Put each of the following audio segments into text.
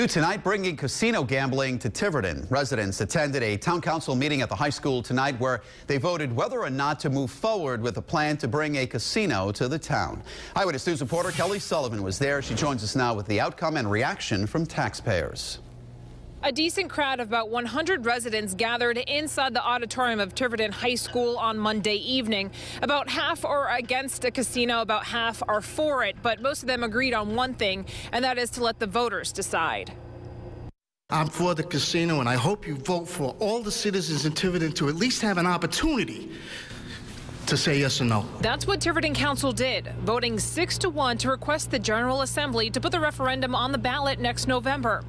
New tonight, bringing casino gambling to Tiverton. Residents attended a town council meeting at the high school tonight where they voted whether or not to move forward with a plan to bring a casino to the town. Eyewitness News reporter Kelly Sullivan was there. She joins us now with the outcome and reaction from taxpayers. A decent crowd of about 100 residents gathered inside the auditorium of Tiverton High School on Monday evening. About half are against a casino, about half are for it, but most of them agreed on one thing, and that is to let the voters decide. I'm for the casino, and I hope you vote for all the citizens in Tiverton to at least have an opportunity to say yes or no. That's what Tiverton Council did, voting six to one to request the General Assembly to put the referendum on the ballot next November.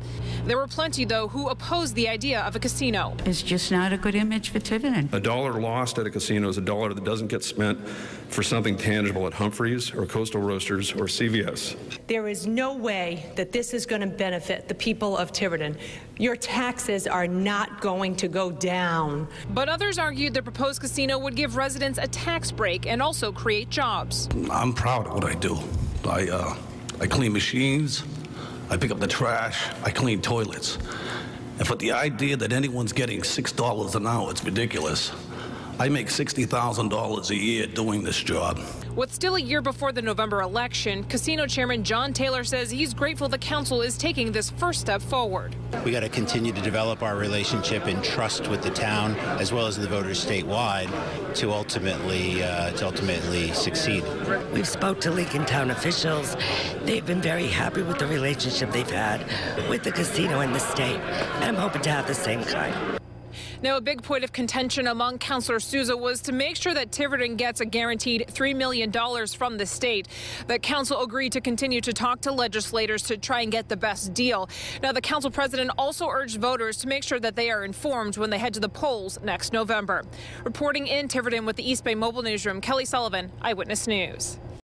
There were plenty, though, who opposed the idea of a casino. It's just not a good image for Tiverton. A dollar lost at a casino is a dollar that doesn't get spent for something tangible at Humphreys or Coastal Roasters or CVS. There is no way that this is going to benefit the people of Tiverton. Your taxes are not going to go down. But others argued the proposed casino would give residents a tax break and also create jobs. I'm proud of what I do. I, uh, I clean machines, I pick up the trash, I clean toilets. And for the idea that anyone's getting $6 an hour, it's ridiculous. I make $60,000 a year doing this job. What's still a year before the November election, casino chairman John Taylor says he's grateful the council is taking this first step forward. We got to continue to develop our relationship and trust with the town as well as the voters statewide to ultimately uh, to ultimately succeed. We've spoke to Lincoln Town officials. They've been very happy with the relationship they've had with the casino and the state. And I'm hoping to have the same kind. Now, a big point of contention among Councillor Souza was to make sure that Tiverton gets a guaranteed $3 million from the state. The council agreed to continue to talk to legislators to try and get the best deal. Now, the council president also urged voters to make sure that they are informed when they head to the polls next November. Reporting in Tiverton with the East Bay Mobile Newsroom, Kelly Sullivan, Eyewitness News.